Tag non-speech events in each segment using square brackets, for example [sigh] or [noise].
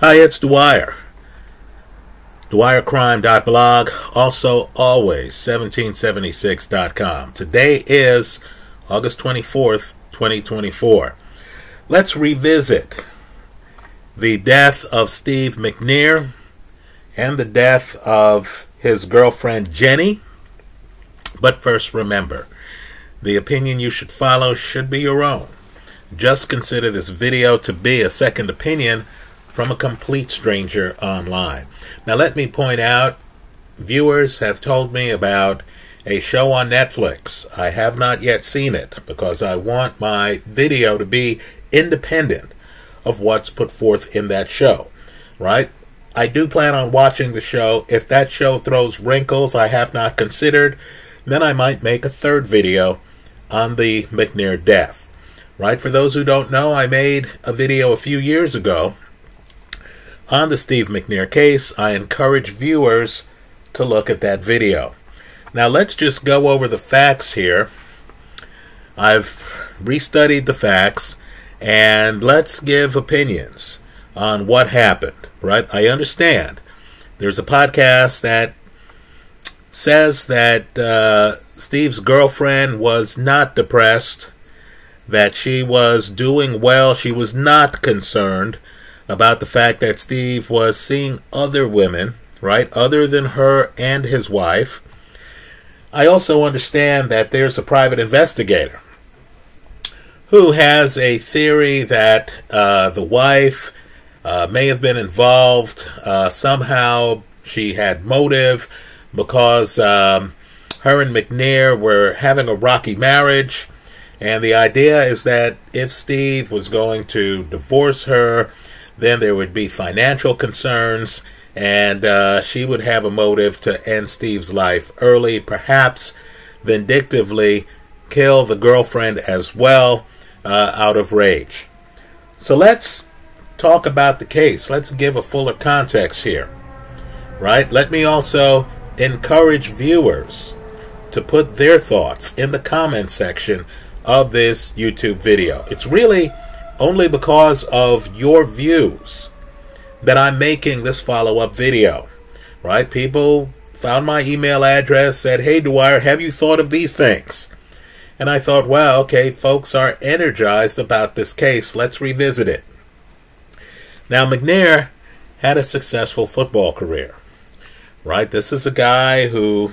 Hi, it's Dwyer. DwyerCrime.blog. Also, always 1776.com. Today is August 24th, 2024. Let's revisit the death of Steve McNair and the death of his girlfriend Jenny. But first, remember the opinion you should follow should be your own. Just consider this video to be a second opinion from a complete stranger online. Now, let me point out viewers have told me about a show on Netflix. I have not yet seen it because I want my video to be independent of what's put forth in that show, right? I do plan on watching the show. If that show throws wrinkles I have not considered, then I might make a third video on the McNair death. Right? For those who don't know, I made a video a few years ago on the Steve McNair case. I encourage viewers to look at that video. Now let's just go over the facts here. I've restudied the facts and let's give opinions on what happened, right? I understand there's a podcast that says that uh, Steve's girlfriend was not depressed, that she was doing well, she was not concerned about the fact that Steve was seeing other women, right, other than her and his wife. I also understand that there's a private investigator who has a theory that uh, the wife uh, may have been involved uh, somehow. She had motive because um, her and McNair were having a rocky marriage. And the idea is that if Steve was going to divorce her, then there would be financial concerns, and uh, she would have a motive to end Steve's life early, perhaps vindictively kill the girlfriend as well uh, out of rage. So let's talk about the case. Let's give a fuller context here. Right? Let me also encourage viewers to put their thoughts in the comment section of this YouTube video. It's really only because of your views that I'm making this follow-up video. Right? People found my email address, said, Hey Dwyer, have you thought of these things? And I thought, well, okay, folks are energized about this case. Let's revisit it. Now, McNair had a successful football career. Right? This is a guy who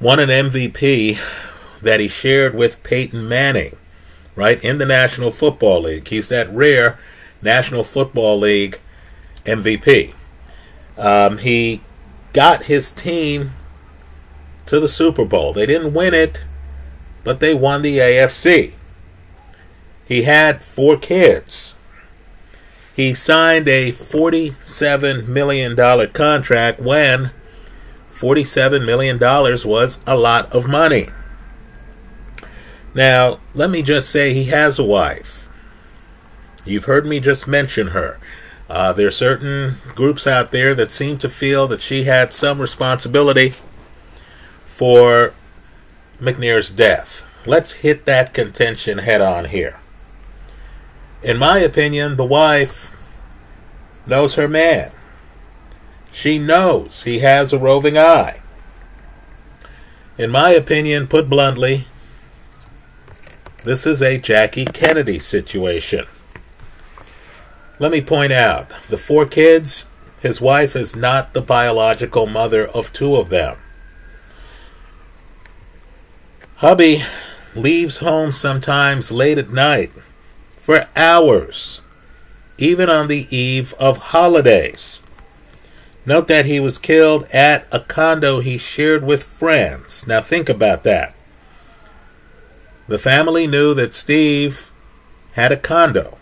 won an MVP that he shared with Peyton Manning right, in the National Football League. He's that rare National Football League MVP. Um, he got his team to the Super Bowl. They didn't win it, but they won the AFC. He had four kids. He signed a $47 million contract when $47 million was a lot of money. Now, let me just say he has a wife. You've heard me just mention her. Uh, there are certain groups out there that seem to feel that she had some responsibility for McNair's death. Let's hit that contention head on here. In my opinion, the wife knows her man. She knows he has a roving eye. In my opinion, put bluntly, this is a Jackie Kennedy situation. Let me point out the four kids, his wife is not the biological mother of two of them. Hubby leaves home sometimes late at night for hours, even on the eve of holidays. Note that he was killed at a condo he shared with friends. Now think about that. The family knew that Steve had a condo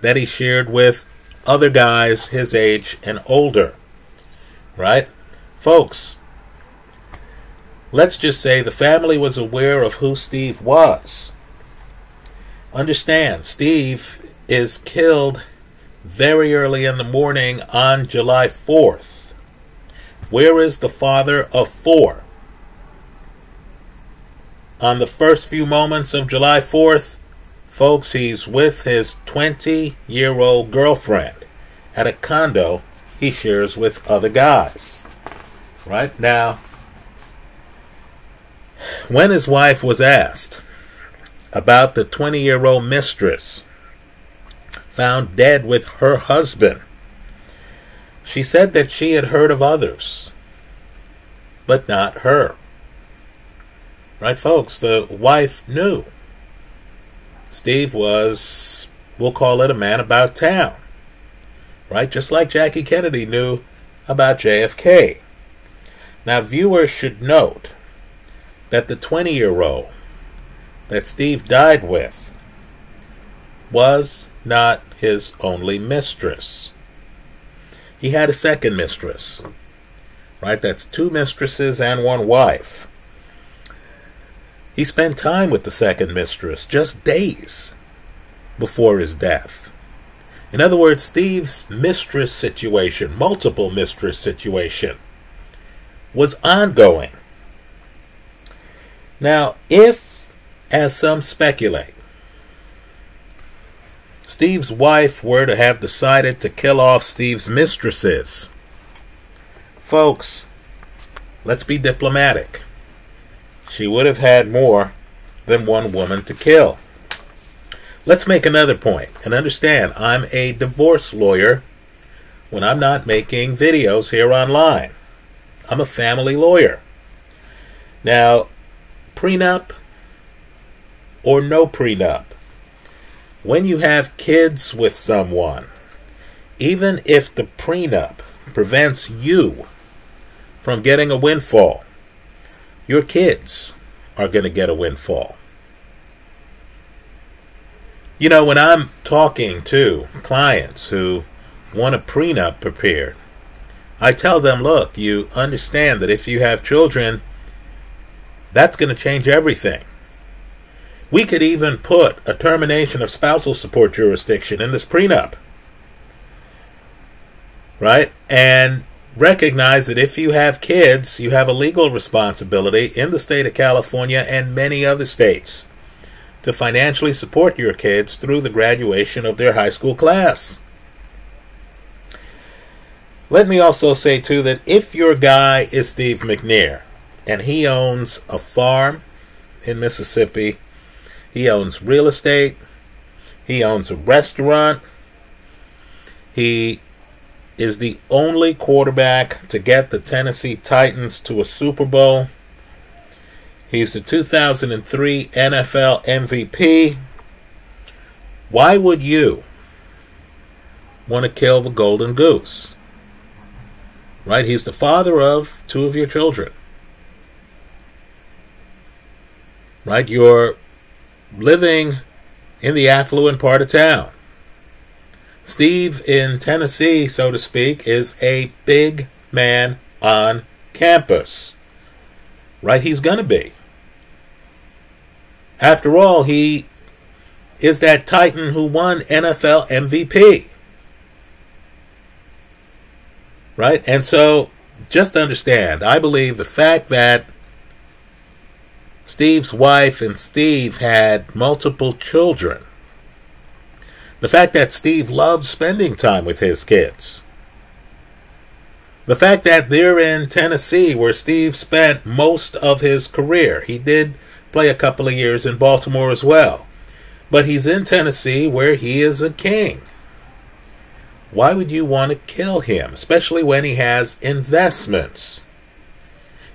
that he shared with other guys his age and older. Right? Folks, let's just say the family was aware of who Steve was. Understand, Steve is killed very early in the morning on July 4th. Where is the father of four? On the first few moments of July 4th, Folks, he's with his 20 year old girlfriend at a condo he shares with other guys. Right now, when his wife was asked about the 20 year old mistress found dead with her husband, she said that she had heard of others, but not her. Right, folks? The wife knew. Steve was, we'll call it a man about town. Right? Just like Jackie Kennedy knew about JFK. Now, viewers should note that the 20 year old that Steve died with was not his only mistress. He had a second mistress. Right? That's two mistresses and one wife. He spent time with the second mistress just days before his death. In other words, Steve's mistress situation, multiple mistress situation, was ongoing. Now, if, as some speculate, Steve's wife were to have decided to kill off Steve's mistresses. Folks, let's be diplomatic. She would have had more than one woman to kill. Let's make another point and understand I'm a divorce lawyer when I'm not making videos here online. I'm a family lawyer. Now, prenup or no prenup, when you have kids with someone, even if the prenup prevents you from getting a windfall, your kids are going to get a windfall. You know, when I'm talking to clients who want a prenup prepared, I tell them, look, you understand that if you have children, that's going to change everything. We could even put a termination of spousal support jurisdiction in this prenup. Right? And recognize that if you have kids, you have a legal responsibility in the state of California and many other states to financially support your kids through the graduation of their high school class. Let me also say, too, that if your guy is Steve McNair and he owns a farm in Mississippi he owns real estate. He owns a restaurant. He is the only quarterback to get the Tennessee Titans to a Super Bowl. He's the 2003 NFL MVP. Why would you want to kill the golden goose? Right? He's the father of two of your children. Right? You're living in the affluent part of town. Steve in Tennessee, so to speak, is a big man on campus. Right? He's going to be. After all, he is that Titan who won NFL MVP. Right? And so, just understand, I believe the fact that Steve's wife and Steve had multiple children. The fact that Steve loved spending time with his kids. The fact that they're in Tennessee, where Steve spent most of his career. He did play a couple of years in Baltimore as well. But he's in Tennessee, where he is a king. Why would you want to kill him, especially when he has investments?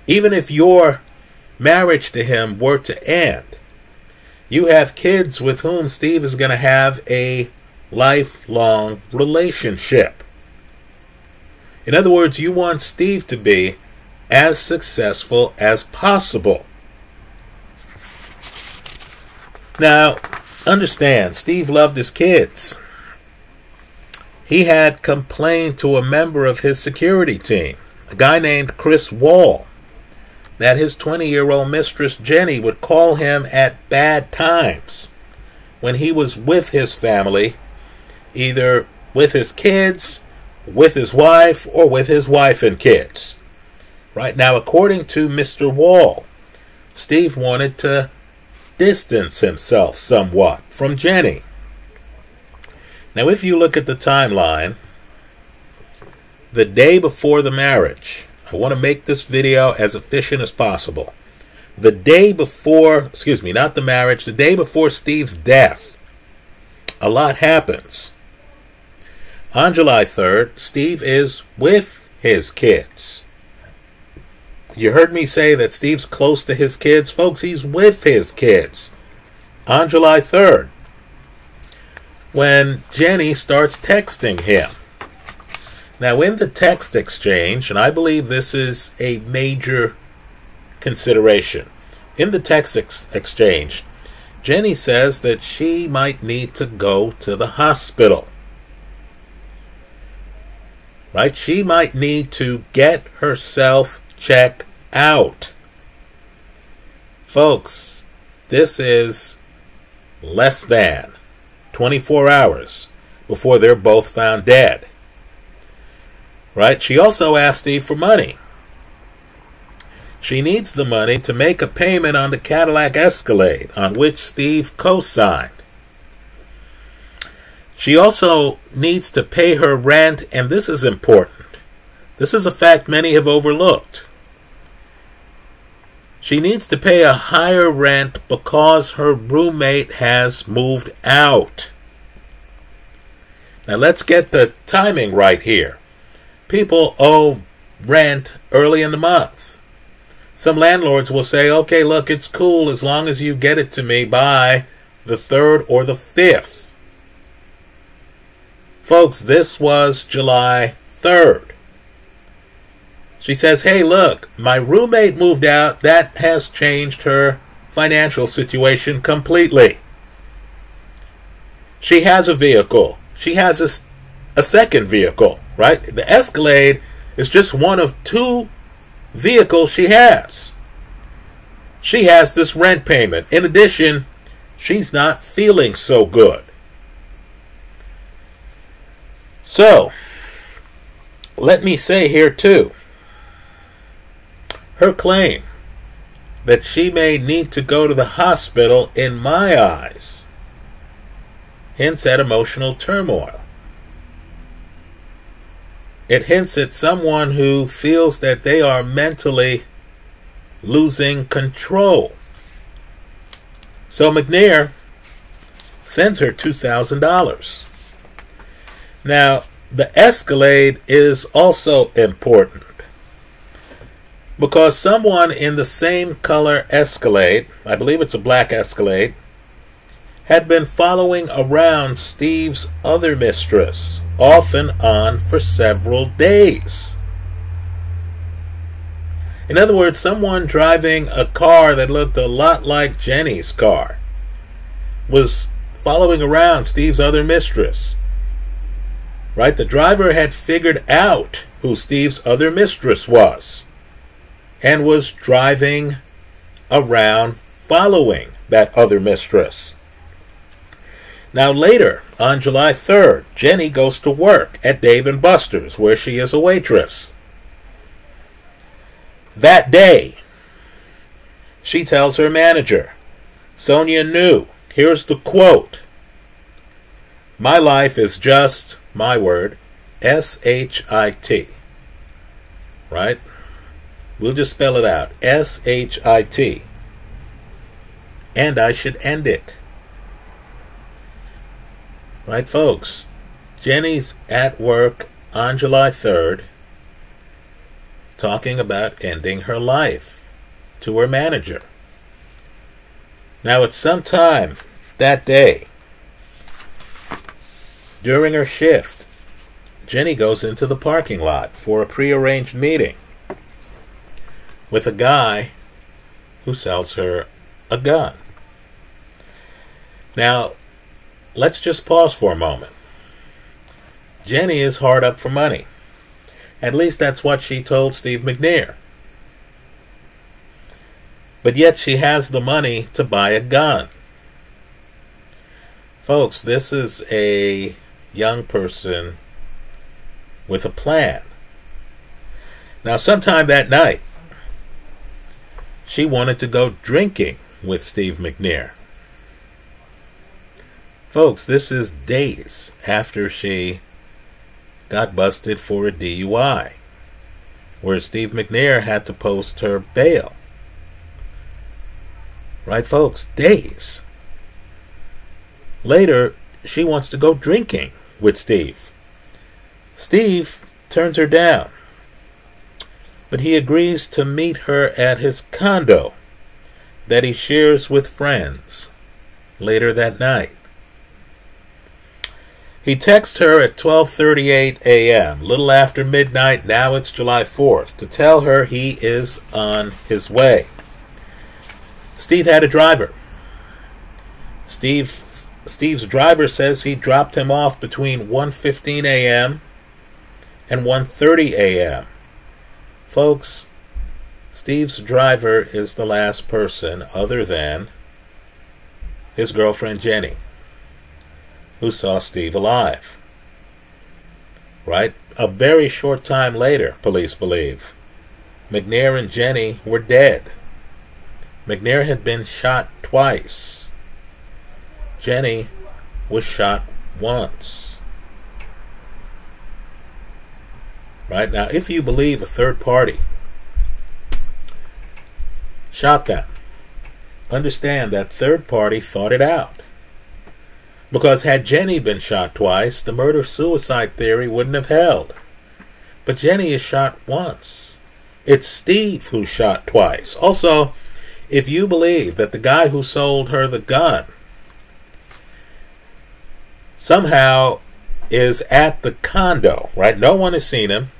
Even if you're marriage to him were to end, you have kids with whom Steve is going to have a lifelong relationship. In other words, you want Steve to be as successful as possible. Now, understand, Steve loved his kids. He had complained to a member of his security team, a guy named Chris Wall, that his 20 year old mistress Jenny would call him at bad times when he was with his family, either with his kids, with his wife, or with his wife and kids. Right now, according to Mr. Wall, Steve wanted to distance himself somewhat from Jenny. Now, if you look at the timeline, the day before the marriage, I want to make this video as efficient as possible. The day before, excuse me, not the marriage, the day before Steve's death, a lot happens. On July 3rd, Steve is with his kids. You heard me say that Steve's close to his kids. Folks, he's with his kids. On July 3rd, when Jenny starts texting him. Now, in the text exchange, and I believe this is a major consideration, in the text ex- exchange, Jenny says that she might need to go to the hospital. Right? She might need to get herself checked out. Folks, this is less than 24 hours before they're both found dead. Right? She also asked Steve for money. She needs the money to make a payment on the Cadillac Escalade, on which Steve co signed. She also needs to pay her rent, and this is important. This is a fact many have overlooked. She needs to pay a higher rent because her roommate has moved out. Now let's get the timing right here. People owe rent early in the month. Some landlords will say, okay, look, it's cool as long as you get it to me by the 3rd or the 5th. Folks, this was July 3rd. She says, Hey, look, my roommate moved out. That has changed her financial situation completely. She has a vehicle. She has a, a second vehicle, right? The Escalade is just one of two vehicles she has. She has this rent payment. In addition, she's not feeling so good. So, let me say here too her claim that she may need to go to the hospital, in my eyes, hints at emotional turmoil. It hints at someone who feels that they are mentally losing control. So McNair sends her $2,000. Now, the Escalade is also important because someone in the same color Escalade, I believe it's a black Escalade, had been following around Steve's other mistress, off and on for several days. In other words, someone driving a car that looked a lot like Jenny's car was following around Steve's other mistress. Right? The driver had figured out who Steve's other mistress was and was driving around following that other mistress. Now, later, on July 3rd, Jenny goes to work at Dave and Buster's, where she is a waitress. That day, she tells her manager, Sonia knew, here's the quote My life is just, my word, S H I T. Right? We'll just spell it out S H I T. And I should end it. Right, folks? Jenny's at work on July 3rd talking about ending her life to her manager. Now, at some time that day, during her shift, Jenny goes into the parking lot for a prearranged meeting with a guy who sells her a gun. Now, let's just pause for a moment. Jenny is hard up for money. At least that's what she told Steve McNair. But yet she has the money to buy a gun. Folks, this is a young person with a plan. Now, sometime that night, she wanted to go drinking with Steve McNair. Folks, this is days after she got busted for a DUI, where Steve McNair had to post her bail. Right, folks? Days. Later, she wants to go drinking with Steve. Steve turns her down, but he agrees to meet her at his condo that he shares with friends later that night. He texts her at 12:38 a.m., little after midnight, now it's July 4th, to tell her he is on his way. Steve had a driver. Steve Steve's driver says he dropped him off between 1:15 a.m. and 1:30 a.m. Folks, Steve's driver is the last person other than his girlfriend Jenny who saw Steve alive. Right? A very short time later, police believe, McNair and Jenny were dead. McNair had been shot twice. Jenny was shot once. Right? Now, if you believe a third party shot them, understand that third party thought it out. Because had Jenny been shot twice, the murder suicide theory wouldn't have held. But Jenny is shot once. It's Steve who shot twice. Also, if you believe that the guy who sold her the gun somehow is at the condo, right? No one has seen him.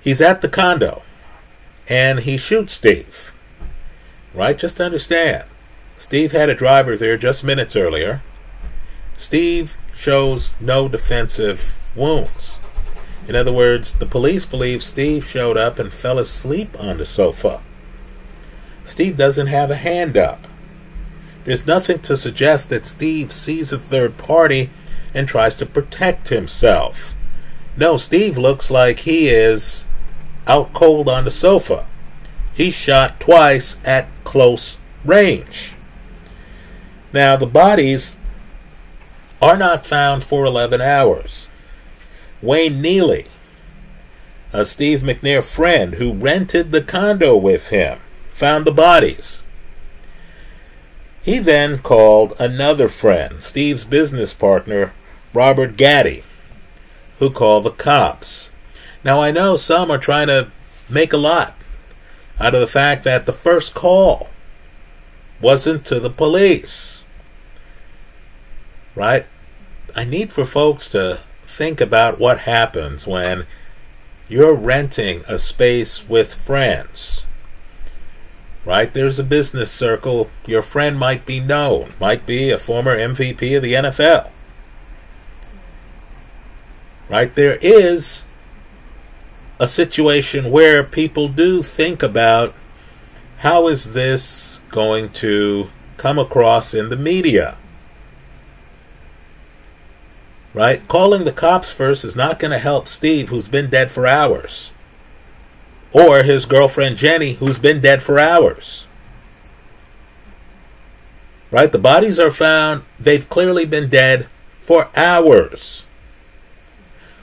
He's at the condo and he shoots Steve, right? Just understand Steve had a driver there just minutes earlier. Steve shows no defensive wounds. In other words, the police believe Steve showed up and fell asleep on the sofa. Steve doesn't have a hand up. There's nothing to suggest that Steve sees a third party and tries to protect himself. No, Steve looks like he is out cold on the sofa. He's shot twice at close range. Now, the bodies are not found for 11 hours. Wayne Neely, a Steve McNair friend who rented the condo with him, found the bodies. He then called another friend, Steve's business partner, Robert Gaddy, who called the cops. Now, I know some are trying to make a lot out of the fact that the first call wasn't to the police right? I need for folks to think about what happens when you're renting a space with friends. Right? There's a business circle. Your friend might be known, might be a former MVP of the NFL. Right? There is a situation where people do think about how is this going to come across in the media? right? Calling the cops first is not going to help Steve, who's been dead for hours, or his girlfriend Jenny, who's been dead for hours. Right? The bodies are found, they've clearly been dead for hours.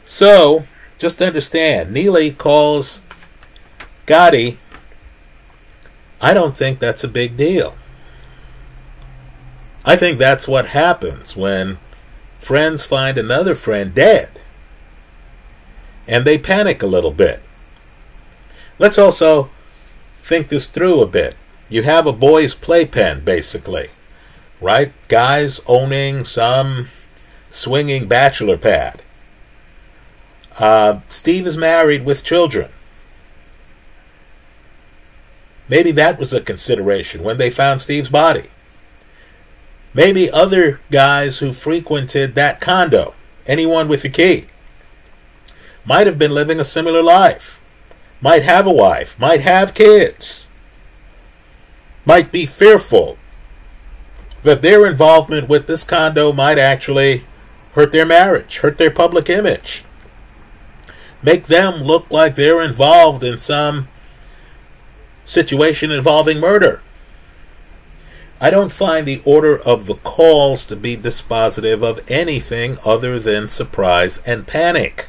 So, just understand, Neely calls Gaddy. I don't think that's a big deal. I think that's what happens when friends find another friend dead. And they panic a little bit. Let's also think this through a bit. You have a boys' playpen, basically, right? Guys owning some swinging bachelor pad. Uh, Steve is married with children. Maybe that was a consideration when they found Steve's body. Maybe other guys who frequented that condo, anyone with a key, might have been living a similar life, might have a wife, might have kids, might be fearful that their involvement with this condo might actually hurt their marriage, hurt their public image, make them look like they're involved in some situation involving murder. I don't find the order of the calls to be dispositive of anything other than surprise and panic.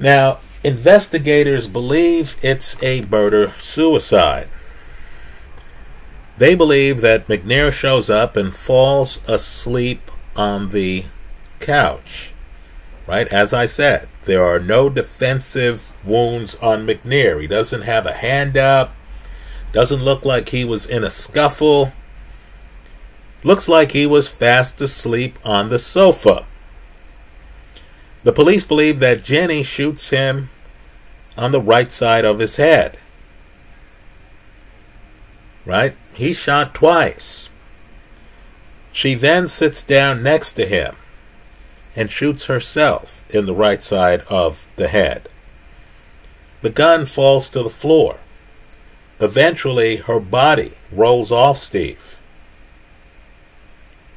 Now, investigators believe it's a murder suicide. They believe that McNair shows up and falls asleep on the couch. Right? As I said, there are no defensive wounds on McNair. He doesn't have a hand up doesn't look like he was in a scuffle. Looks like he was fast asleep on the sofa. The police believe that Jenny shoots him on the right side of his head. Right? He shot twice. She then sits down next to him and shoots herself in the right side of the head. The gun falls to the floor. Eventually, her body rolls off Steve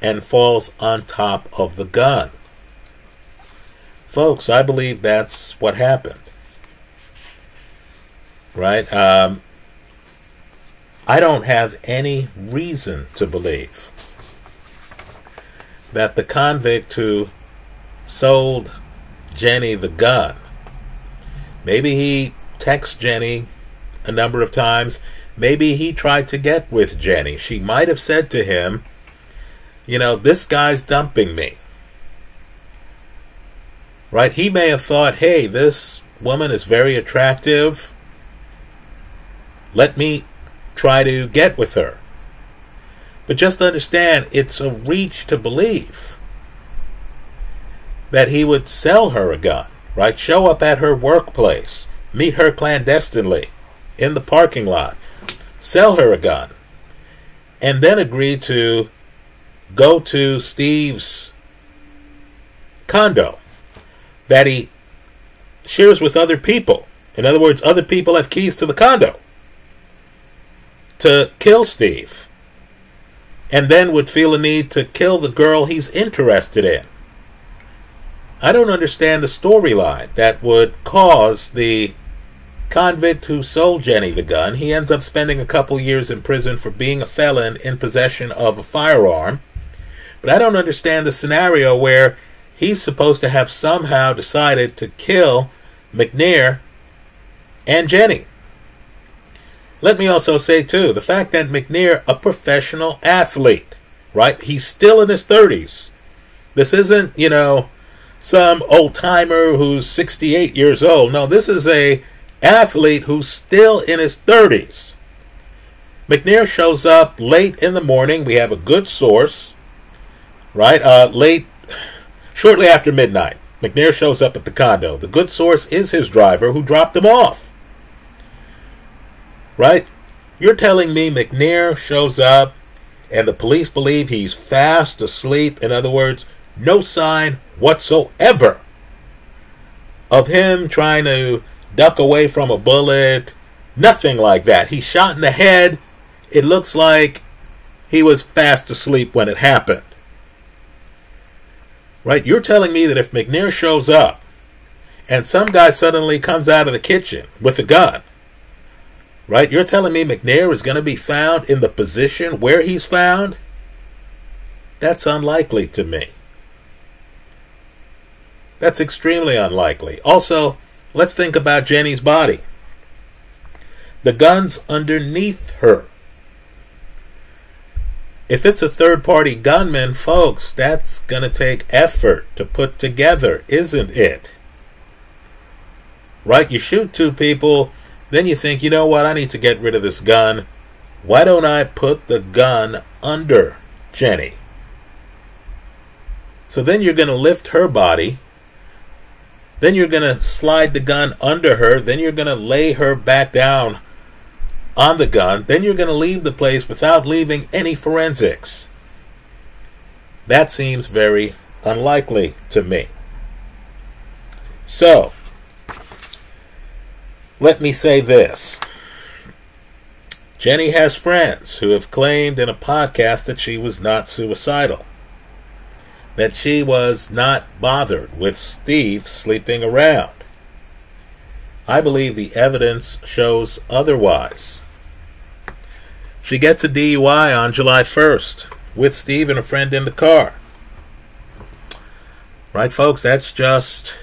and falls on top of the gun. Folks, I believe that's what happened. Right? Um, I don't have any reason to believe that the convict who sold Jenny the gun, maybe he texts Jenny a number of times. Maybe he tried to get with Jenny. She might have said to him, You know, this guy's dumping me. Right? He may have thought, Hey, this woman is very attractive. Let me try to get with her. But just understand, it's a reach to believe that he would sell her a gun, right? Show up at her workplace, meet her clandestinely, in the parking lot, sell her a gun, and then agree to go to Steve's condo that he shares with other people. In other words, other people have keys to the condo to kill Steve, and then would feel a need to kill the girl he's interested in. I don't understand the storyline that would cause the convict who sold Jenny the gun. He ends up spending a couple years in prison for being a felon in possession of a firearm. But I don't understand the scenario where he's supposed to have somehow decided to kill McNair and Jenny. Let me also say, too, the fact that McNair, a professional athlete, right? He's still in his 30s. This isn't, you know, some old timer who's 68 years old. No, this is a athlete who's still in his 30s. McNair shows up late in the morning. We have a good source, right? Uh, late, shortly after midnight. McNair shows up at the condo. The good source is his driver who dropped him off. Right? You're telling me McNair shows up and the police believe he's fast asleep. In other words, no sign whatsoever of him trying to duck away from a bullet. Nothing like that. He's shot in the head. It looks like he was fast asleep when it happened. Right? You're telling me that if McNair shows up and some guy suddenly comes out of the kitchen with a gun, right? You're telling me McNair is going to be found in the position where he's found? That's unlikely to me. That's extremely unlikely. Also, Let's think about Jenny's body. The gun's underneath her. If it's a third party gunman, folks, that's going to take effort to put together, isn't it? Right? You shoot two people, then you think, you know what, I need to get rid of this gun. Why don't I put the gun under Jenny? So then you're going to lift her body then you're going to slide the gun under her. Then you're going to lay her back down on the gun. Then you're going to leave the place without leaving any forensics. That seems very unlikely to me. So, let me say this. Jenny has friends who have claimed in a podcast that she was not suicidal that she was not bothered with Steve sleeping around. I believe the evidence shows otherwise. She gets a DUI on July 1st with Steve and a friend in the car. Right, folks? That's just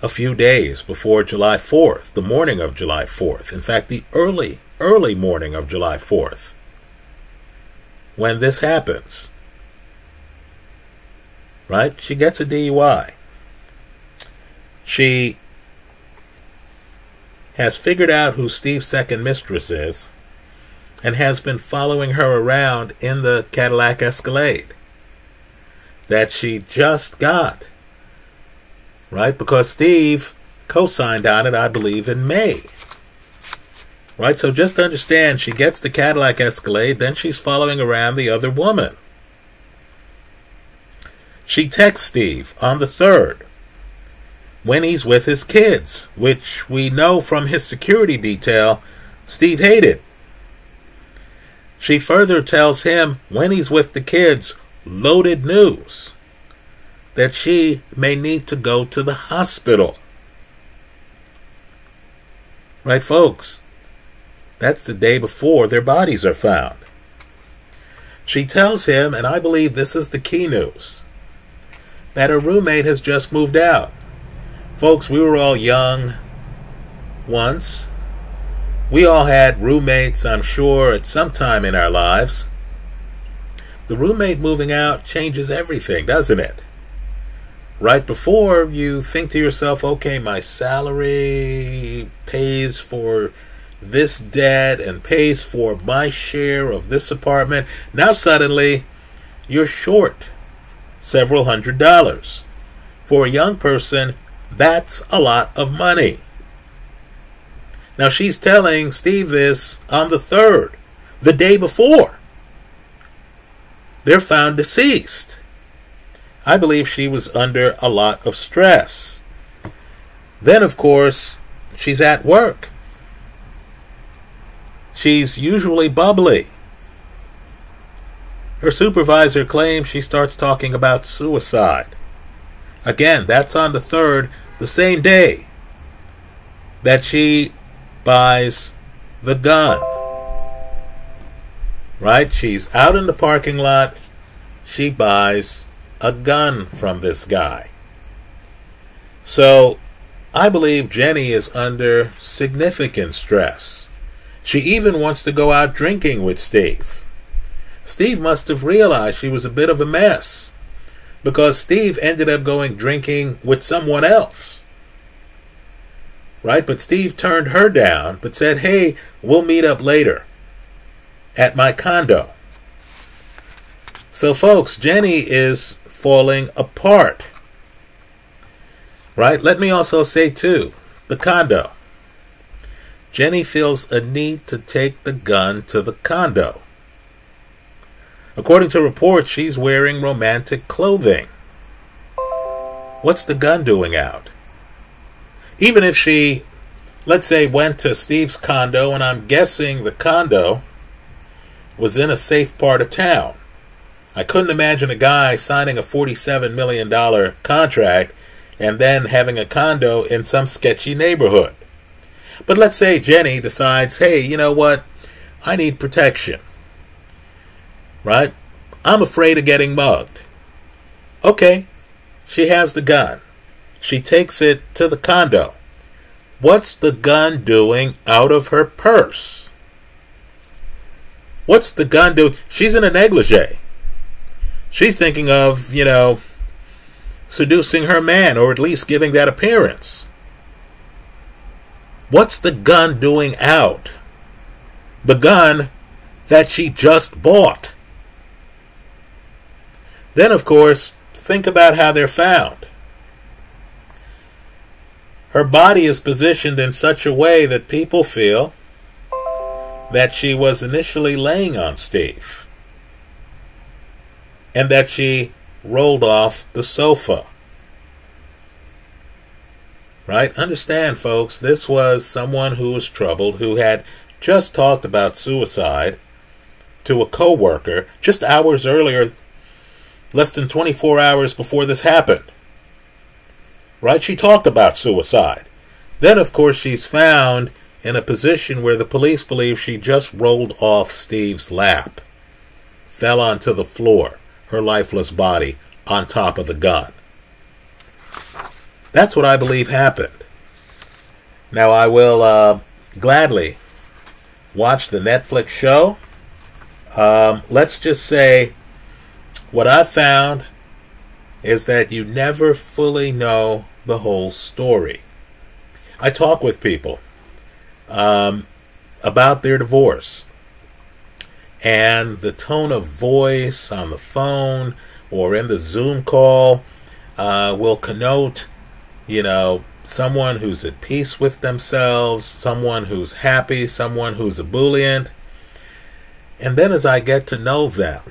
a few days before July 4th, the morning of July 4th. In fact, the early, early morning of July 4th, when this happens. Right? She gets a DUI. She has figured out who Steve's second mistress is and has been following her around in the Cadillac Escalade that she just got. Right? Because Steve co signed on it, I believe, in May. Right? So just understand she gets the Cadillac Escalade, then she's following around the other woman. She texts Steve on the 3rd when he's with his kids, which we know from his security detail Steve hated. She further tells him when he's with the kids loaded news that she may need to go to the hospital. Right, folks? That's the day before their bodies are found. She tells him, and I believe this is the key news, that her roommate has just moved out. Folks, we were all young once. We all had roommates, I'm sure, at some time in our lives. The roommate moving out changes everything, doesn't it? Right before you think to yourself, okay, my salary pays for this debt and pays for my share of this apartment. Now suddenly you're short several hundred dollars. For a young person, that's a lot of money. Now she's telling Steve this on the 3rd, the day before. They're found deceased. I believe she was under a lot of stress. Then, of course, she's at work. She's usually bubbly. Her supervisor claims she starts talking about suicide. Again, that's on the 3rd the same day that she buys the gun. Right? She's out in the parking lot. She buys a gun from this guy. So I believe Jenny is under significant stress. She even wants to go out drinking with Steve. Steve must have realized she was a bit of a mess because Steve ended up going drinking with someone else. Right? But Steve turned her down, but said, hey, we'll meet up later at my condo. So, folks, Jenny is falling apart. Right? Let me also say, too, the condo. Jenny feels a need to take the gun to the condo. According to reports, she's wearing romantic clothing. What's the gun doing out? Even if she, let's say, went to Steve's condo, and I'm guessing the condo was in a safe part of town. I couldn't imagine a guy signing a $47 million contract and then having a condo in some sketchy neighborhood. But let's say Jenny decides, hey, you know what? I need protection right? I'm afraid of getting mugged. Okay, she has the gun. She takes it to the condo. What's the gun doing out of her purse? What's the gun doing? She's in a negligee. She's thinking of, you know, seducing her man or at least giving that appearance. What's the gun doing out? The gun that she just bought. Then, of course, think about how they're found. Her body is positioned in such a way that people feel that she was initially laying on Steve and that she rolled off the sofa. Right? Understand, folks, this was someone who was troubled, who had just talked about suicide to a coworker just hours earlier less than 24 hours before this happened. Right? She talked about suicide. Then, of course, she's found in a position where the police believe she just rolled off Steve's lap, fell onto the floor, her lifeless body on top of the gun. That's what I believe happened. Now, I will uh, gladly watch the Netflix show. Um, let's just say what I found is that you never fully know the whole story. I talk with people um, about their divorce, and the tone of voice on the phone or in the Zoom call uh, will connote, you know, someone who's at peace with themselves, someone who's happy, someone who's ebullient. And then as I get to know them,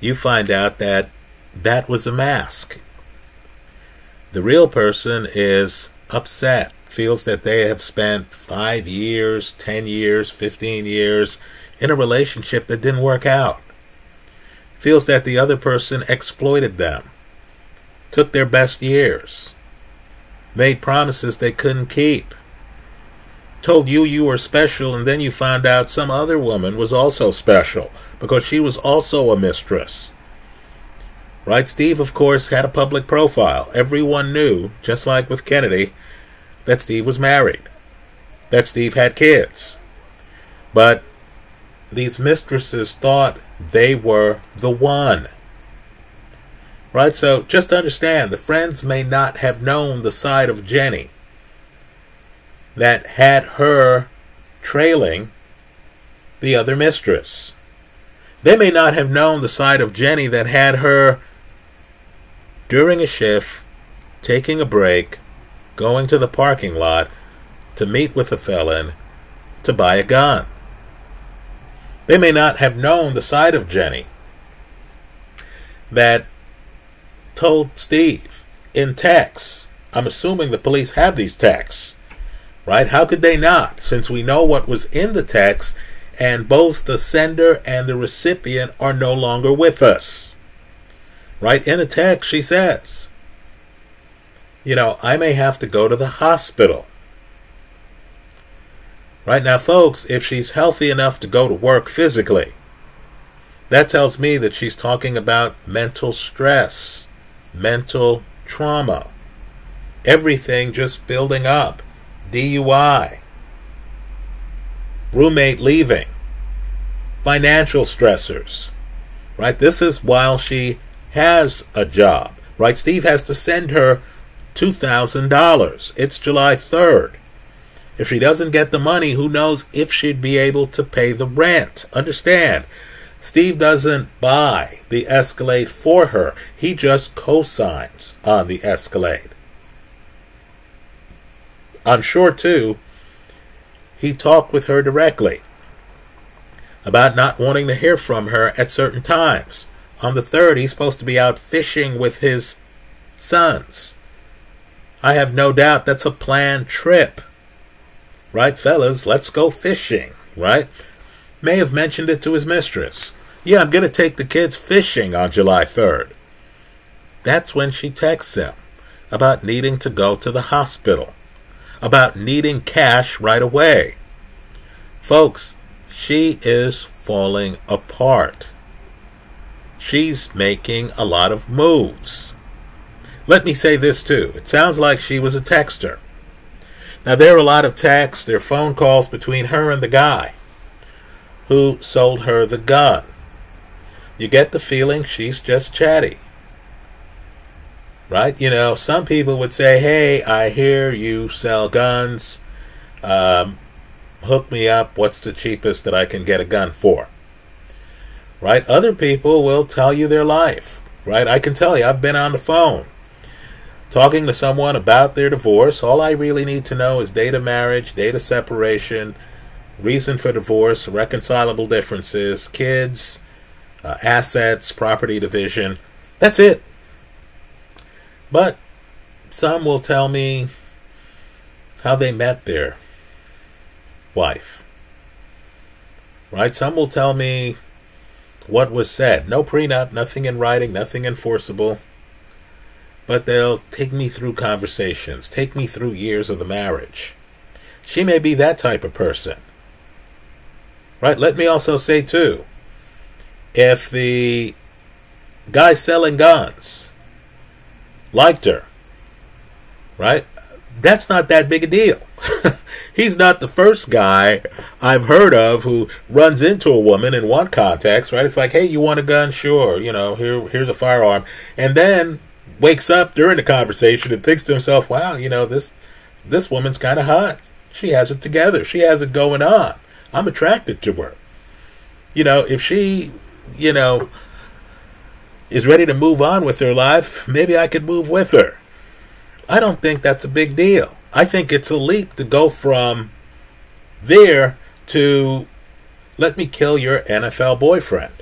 you find out that that was a mask. The real person is upset, feels that they have spent five years, 10 years, 15 years in a relationship that didn't work out, feels that the other person exploited them, took their best years, made promises they couldn't keep, told you you were special, and then you found out some other woman was also special because she was also a mistress. Right? Steve, of course, had a public profile. Everyone knew, just like with Kennedy, that Steve was married, that Steve had kids. But these mistresses thought they were the one. Right? So just understand the friends may not have known the side of Jenny that had her trailing the other mistress. They may not have known the side of Jenny that had her during a shift, taking a break, going to the parking lot to meet with a felon to buy a gun. They may not have known the side of Jenny that told Steve in text. I'm assuming the police have these texts, right? How could they not, since we know what was in the text and both the sender and the recipient are no longer with us? Right in a text, she says, you know, I may have to go to the hospital. Right now, folks, if she's healthy enough to go to work physically, that tells me that she's talking about mental stress, mental trauma, everything just building up, DUI, roommate leaving, financial stressors. Right? This is while she has a job, right? Steve has to send her $2,000. It's July 3rd. If she doesn't get the money, who knows if she'd be able to pay the rent. Understand, Steve doesn't buy the Escalade for her, he just co-signs on the Escalade. I'm sure, too, he talked with her directly about not wanting to hear from her at certain times. On the third, he's supposed to be out fishing with his sons. I have no doubt that's a planned trip. Right, fellas, let's go fishing, right? May have mentioned it to his mistress. Yeah, I'm going to take the kids fishing on July 3rd. That's when she texts him about needing to go to the hospital, about needing cash right away. Folks, she is falling apart she's making a lot of moves. Let me say this too. It sounds like she was a texter. Now, there are a lot of texts, there are phone calls between her and the guy who sold her the gun. You get the feeling she's just chatty. Right? You know, some people would say, hey, I hear you sell guns. Um, hook me up. What's the cheapest that I can get a gun for? Right? Other people will tell you their life, right? I can tell you, I've been on the phone talking to someone about their divorce. All I really need to know is date of marriage, date of separation, reason for divorce, reconcilable differences, kids, uh, assets, property division. That's it. But some will tell me how they met their wife. Right? Some will tell me what was said. No prenup, nothing in writing, nothing enforceable. But they'll take me through conversations, take me through years of the marriage. She may be that type of person. Right? Let me also say, too, if the guy selling guns liked her, right? That's not that big a deal. [laughs] He's not the first guy I've heard of who runs into a woman in one context, right? It's like, hey, you want a gun? Sure. You know, here, here's a firearm. And then wakes up during the conversation and thinks to himself, wow, you know, this this woman's kind of hot. She has it together. She has it going on. I'm attracted to her. You know, if she, you know, is ready to move on with her life, maybe I could move with her. I don't think that's a big deal. I think it's a leap to go from there to let me kill your NFL boyfriend.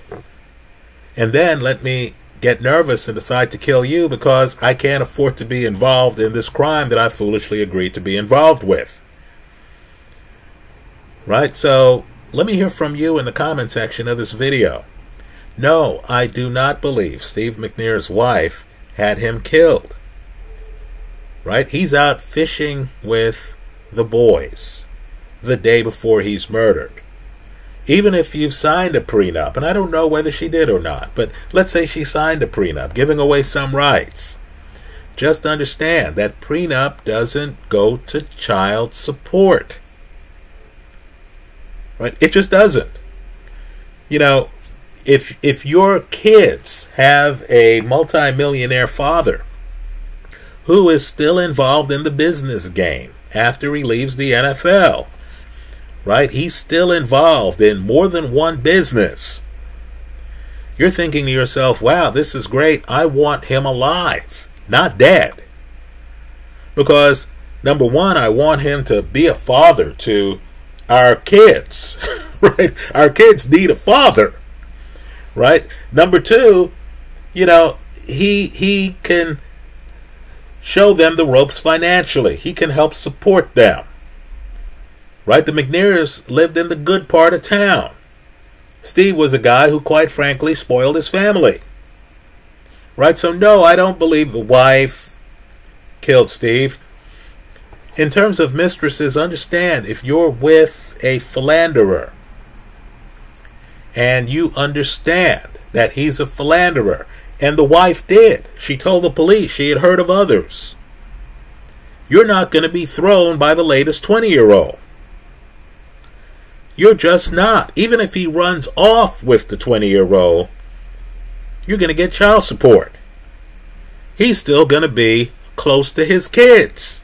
And then let me get nervous and decide to kill you because I can't afford to be involved in this crime that I foolishly agreed to be involved with. Right? So let me hear from you in the comment section of this video. No, I do not believe Steve McNair's wife had him killed right? He's out fishing with the boys the day before he's murdered. Even if you've signed a prenup, and I don't know whether she did or not, but let's say she signed a prenup, giving away some rights. Just understand that prenup doesn't go to child support. Right? It just doesn't. You know, if if your kids have a multimillionaire father who is still involved in the business game after he leaves the NFL. Right? He's still involved in more than one business. You're thinking to yourself, wow, this is great. I want him alive, not dead. Because, number one, I want him to be a father to our kids. [laughs] right? Our kids need a father. Right? Number two, you know, he he can show them the ropes financially. He can help support them. Right? The McNairs lived in the good part of town. Steve was a guy who, quite frankly, spoiled his family. Right? So, no, I don't believe the wife killed Steve. In terms of mistresses, understand if you're with a philanderer and you understand that he's a philanderer and the wife did. She told the police she had heard of others. You're not going to be thrown by the latest 20 year old. You're just not. Even if he runs off with the 20 year old, you're going to get child support. He's still going to be close to his kids.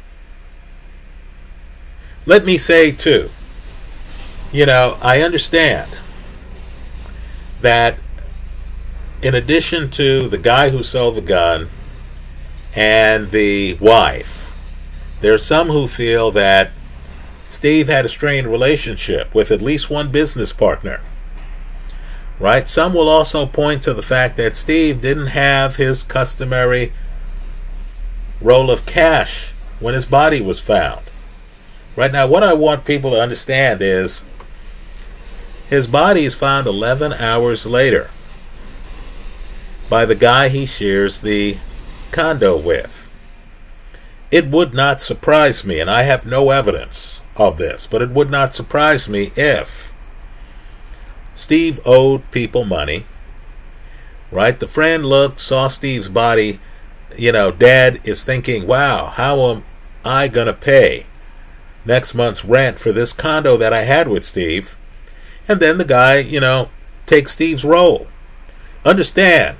Let me say, too, you know, I understand that in addition to the guy who sold the gun and the wife, there are some who feel that Steve had a strained relationship with at least one business partner. Right? Some will also point to the fact that Steve didn't have his customary roll of cash when his body was found. Right now, what I want people to understand is his body is found 11 hours later by the guy he shares the condo with. It would not surprise me, and I have no evidence of this, but it would not surprise me if Steve owed people money, right? The friend looked, saw Steve's body, you know, dad is thinking, wow, how am I going to pay next month's rent for this condo that I had with Steve? And then the guy, you know, takes Steve's roll. Understand,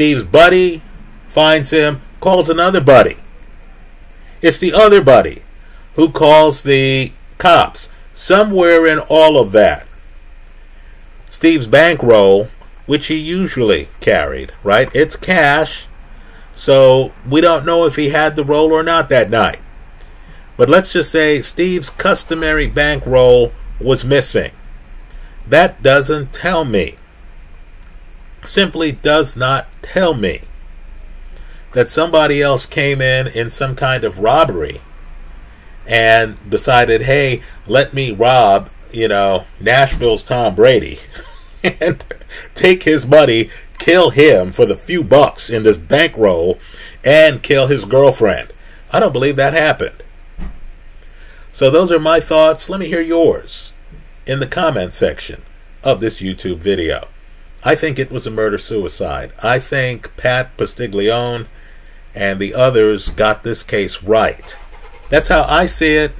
Steve's buddy finds him, calls another buddy. It's the other buddy who calls the cops. Somewhere in all of that, Steve's bankroll, which he usually carried, right? It's cash, so we don't know if he had the roll or not that night. But let's just say Steve's customary bankroll was missing. That doesn't tell me simply does not tell me that somebody else came in in some kind of robbery and decided, hey, let me rob, you know, Nashville's Tom Brady [laughs] and take his money, kill him for the few bucks in this bankroll, and kill his girlfriend. I don't believe that happened. So those are my thoughts. Let me hear yours in the comment section of this YouTube video. I think it was a murder suicide. I think Pat Postiglione and the others got this case right. That's how I see it.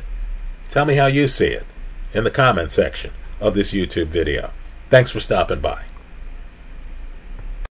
Tell me how you see it in the comment section of this YouTube video. Thanks for stopping by.